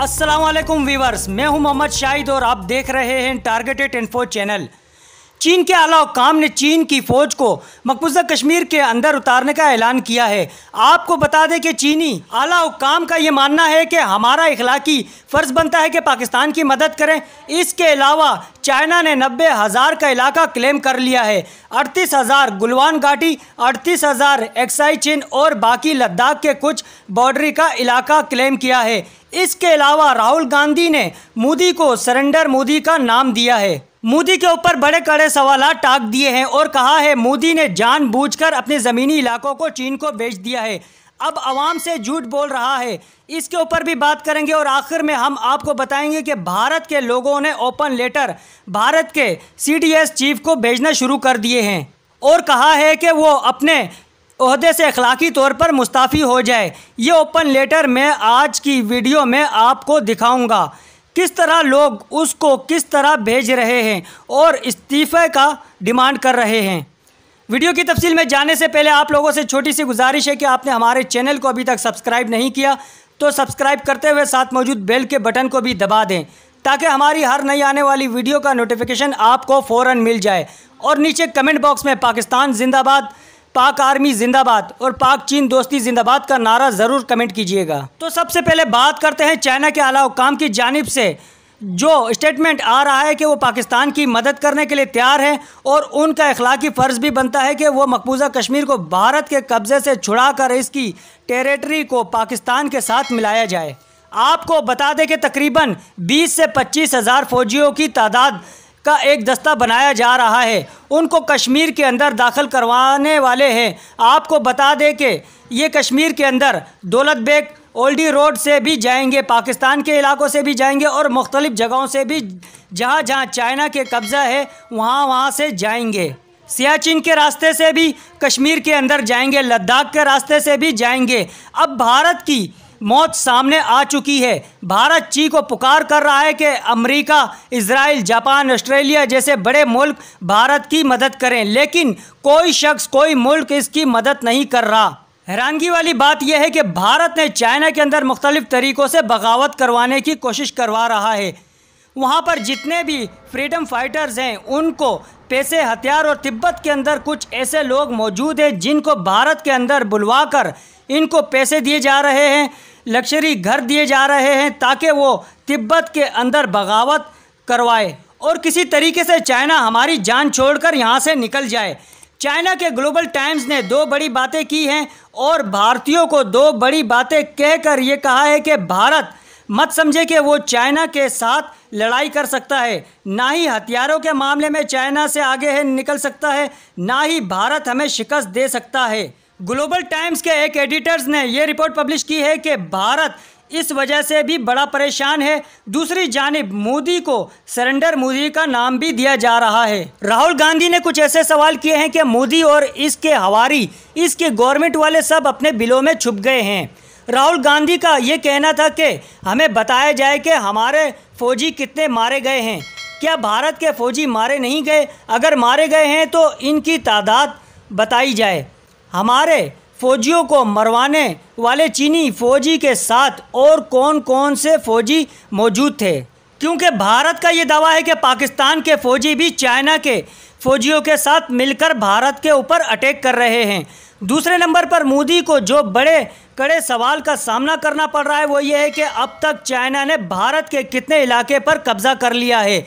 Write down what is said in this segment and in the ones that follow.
अस्सलाम वालेकुम वीवर्स मैं हूँ मोहम्मद शाहिद और आप देख रहे हैं टारगेटेड इन्फो चैनल चीन के आला काम ने चीन की फौज को मकबूजा कश्मीर के अंदर उतारने का ऐलान किया है। आपको बता दें कि चीनी आला काम का ये मानना है कि हमारा इखलाकी फ़र्ज़ बनता है कि पाकिस्तान की मदद करें। इसके अलावा चाइना ने नब्बे हज़ार का इलाका क्लेम कर लिया है। अड़तीस हज़ार गुलवान घाटी, अड़तीस हज़ार एक्साई चीन और बाकी लद्दाख के कुछ बॉर्डरी का इलाका क्लेम किया है। इसके अलावा राहुल गांधी ने मोदी को सरेंडर मोदी का नाम दिया है। मोदी के ऊपर बड़े कड़े सवाल टाक दिए हैं और कहा है, मोदी ने जानबूझकर अपने ज़मीनी इलाकों को चीन को बेच दिया है। अब आवाम से झूठ बोल रहा है। इसके ऊपर भी बात करेंगे और आखिर में हम आपको बताएँगे कि भारत के लोगों ने ओपन लेटर भारत के सीडीएस चीफ को भेजना शुरू कर दिए हैं। और कहा है कि वो अपने अहदे से अखलाकी तौर पर मुस्ताफ़ी हो जाए। ये ओपन लेटर मैं आज की वीडियो में आपको दिखाऊँगा। किस तरह लोग उसको किस तरह भेज रहे हैं और इस्तीफ़े का डिमांड कर रहे हैं। वीडियो की तफसील में जाने से पहले आप लोगों से छोटी सी गुजारिश है कि आपने हमारे चैनल को अभी तक सब्सक्राइब नहीं किया तो सब्सक्राइब करते हुए साथ मौजूद बेल के बटन को भी दबा दें, ताकि हमारी हर नई आने वाली वीडियो का नोटिफिकेशन आपको फ़ौर मिल जाए। और नीचे कमेंट बॉक्स में पाकिस्तान जिंदाबाद पाक आर्मी जिंदाबाद और पाक चीन दोस्ती जिंदाबाद का नारा ज़रूर कमेंट कीजिएगा। तो सबसे पहले बात करते हैं चाइना के आला काम की जानब से। जो स्टेटमेंट आ रहा है कि वो पाकिस्तान की मदद करने के लिए तैयार है और उनका अखलाकी फ़र्ज़ भी बनता है कि वो मकबूजा कश्मीर को भारत के कब्ज़े से छुड़ा कर इसकी टेरेटरी को पाकिस्तान के साथ मिलाया जाए। आपको बता दें कि तकरीबन 20 से पच्चीस हज़ार फौजियों की तादाद का एक दस्ता बनाया जा रहा है। उनको कश्मीर के अंदर दाखिल करवाने वाले हैं। आपको बता दें कि ये कश्मीर के अंदर दौलत बेग, ओल्डी रोड से भी जाएँगे, पाकिस्तान के इलाकों से भी जाएँगे और मुख्तलिफ़ जगहों से भी जहाँ जहाँ चाइना के कब्ज़ा है, वहाँ वहाँ से जाएँगे। सियाचिन के रास्ते से भी, कश्मीर के अंदर जाएँगे, लद्दाख के रास्ते से भी जाएँगे। अब भारत की मौत सामने आ चुकी है। भारत ची को पुकार कर रहा है कि अमेरिका इसराइल जापान, ऑस्ट्रेलिया जैसे बड़े मुल्क भारत की मदद करें, लेकिन कोई शख्स, कोई मुल्क इसकी मदद नहीं कर रहा। हैरानगी वाली बात यह है कि भारत ने चाइना के अंदर मुख्तलिफ़ तरीक़ों से बगावत करवाने की कोशिश करवा रहा है। वहाँ पर जितने भी फ्रीडम फाइटर्स हैं, उनको पैसे, हथियार और तिब्बत के अंदर कुछ ऐसे लोग मौजूद हैं जिनको भारत के अंदर बुलवा कर इनको पैसे दिए जा रहे हैं। लक्जरी घर दिए जा रहे हैं ताकि वो तिब्बत के अंदर बगावत करवाए और किसी तरीके से चाइना हमारी जान छोड़कर यहाँ से निकल जाए। चाइना के ग्लोबल टाइम्स ने दो बड़ी बातें की हैं और भारतीयों को दो बड़ी बातें कहकर ये कहा है कि भारत मत समझे कि वो चाइना के साथ लड़ाई कर सकता है। ना ही हथियारों के मामले में चाइना से आगे है, निकल सकता है, ना ही भारत हमें शिकस्त दे सकता है। ग्लोबल टाइम्स के एक एडिटर्स ने यह रिपोर्ट पब्लिश की है कि भारत इस वजह से भी बड़ा परेशान है। दूसरी जानब मोदी को सरेंडर मोदी का नाम भी दिया जा रहा है। राहुल गांधी ने कुछ ऐसे सवाल किए हैं कि मोदी और इसके हवारी, इसके गवर्नमेंट वाले सब अपने बिलों में छुप गए हैं। राहुल गांधी का ये कहना था कि हमें बताया जाए कि हमारे फौजी कितने मारे गए हैं। क्या भारत के फौजी मारे नहीं गए? अगर मारे गए हैं तो इनकी तादाद बताई जाए। हमारे फौजियों को मरवाने वाले चीनी फौजी के साथ और कौन कौन से फौजी मौजूद थे? क्योंकि भारत का ये दावा है कि पाकिस्तान के फौजी भी चाइना के फौजियों के साथ मिलकर भारत के ऊपर अटैक कर रहे हैं। दूसरे नंबर पर मोदी को जो बड़े कड़े सवाल का सामना करना पड़ रहा है, वो ये है कि अब तक चाइना ने भारत के कितने इलाके पर कब्ज़ा कर लिया है?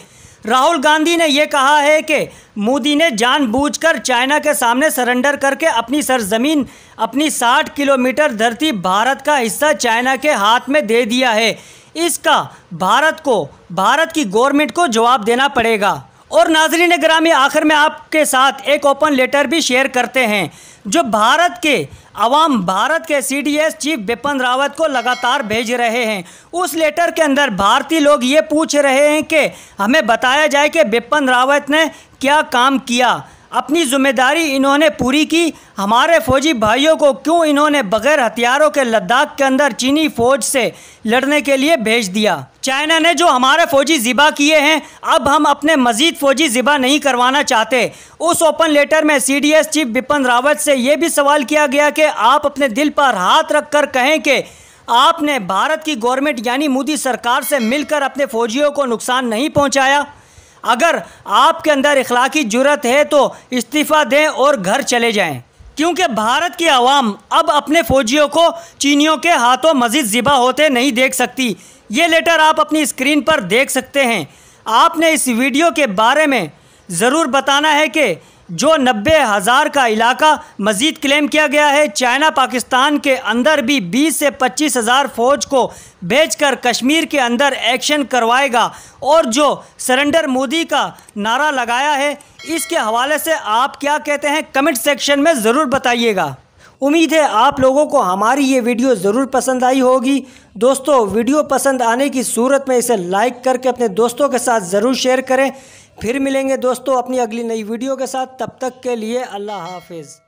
राहुल गांधी ने यह कहा है कि मोदी ने जानबूझकर चाइना के सामने सरेंडर करके अपनी सरजमीन, अपनी 60 किलोमीटर धरती भारत का हिस्सा चाइना के हाथ में दे दिया है। इसका भारत को, भारत की गवर्नमेंट को जवाब देना पड़ेगा। और नाजरीन ग्रामी, आखिर में आपके साथ एक ओपन लेटर भी शेयर करते हैं, जो भारत के अवाम, भारत के सीडीएस चीफ बिपिन रावत को लगातार भेज रहे हैं। उस लेटर के अंदर भारतीय लोग ये पूछ रहे हैं कि हमें बताया जाए कि बिपिन रावत ने क्या काम किया। अपनी ज़िम्मेदारी इन्होंने पूरी की। हमारे फौजी भाइयों को क्यों इन्होंने बगैर हथियारों के लद्दाख के अंदर चीनी फौज से लड़ने के लिए भेज दिया? चाइना ने जो हमारे फौजी ज़िबा किए हैं, अब हम अपने मजीद फौजी ज़िबा नहीं करवाना चाहते। उस ओपन लेटर में सीडीएस चीफ बिपिन रावत से ये भी सवाल किया गया कि आप अपने दिल पर हाथ रख कर कहें कि आपने भारत की गवर्नमेंट यानी मोदी सरकार से मिलकर अपने फौजियों को नुकसान नहीं पहुँचाया? अगर आपके अंदर इखलाकी ज़रूरत है तो इस्तीफ़ा दें और घर चले जाएँ। क्योंकि भारत की आवाम अब अपने फौजियों को चीनियों के हाथों मजीद ज़िबा होते नहीं देख सकती। ये लेटर आप अपनी स्क्रीन पर देख सकते हैं। आपने इस वीडियो के बारे में ज़रूर बताना है कि जो नब्बे हज़ार का इलाका मज़ीद क्लेम किया गया है। चाइना पाकिस्तान के अंदर भी बीस से पच्चीस हज़ार फ़ौज को भेजकर कश्मीर के अंदर एक्शन करवाएगा और जो सरेंडर मोदी का नारा लगाया है, इसके हवाले से आप क्या कहते हैं? कमेंट सेक्शन में ज़रूर बताइएगा। उम्मीद है आप लोगों को हमारी ये वीडियो ज़रूर पसंद आई होगी। दोस्तों, वीडियो पसंद आने की सूरत में इसे लाइक करके अपने दोस्तों के साथ ज़रूर शेयर करें। फिर मिलेंगे दोस्तों अपनी अगली नई वीडियो के साथ। तब तक के लिए अल्लाह हाफिज़।